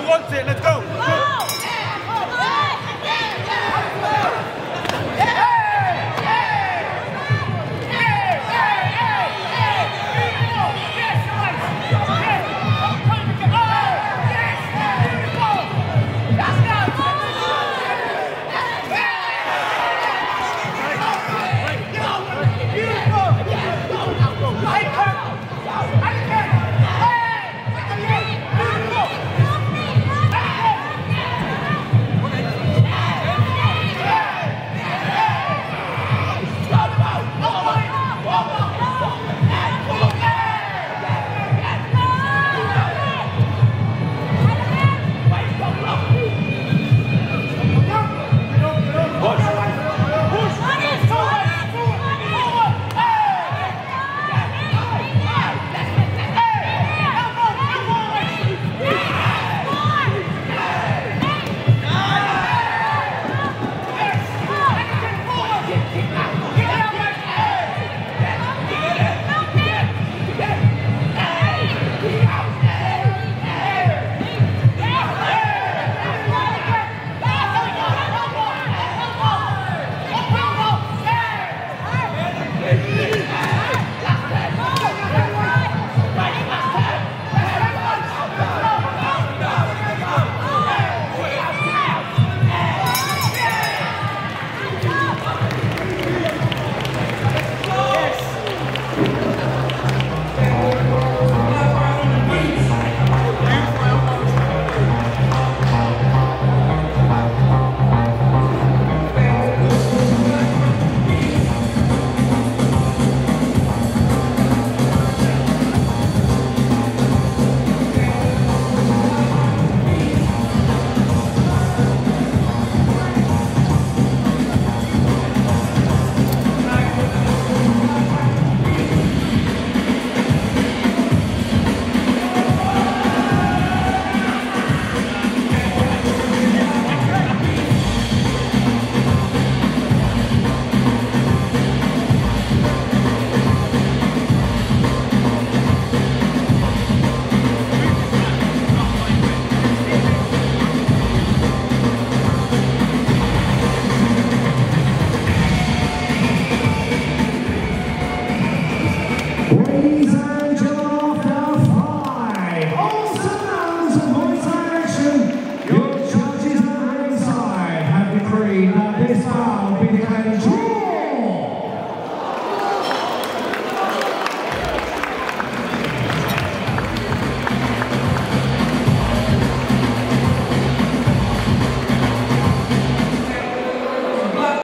who wants it? Let's go. go.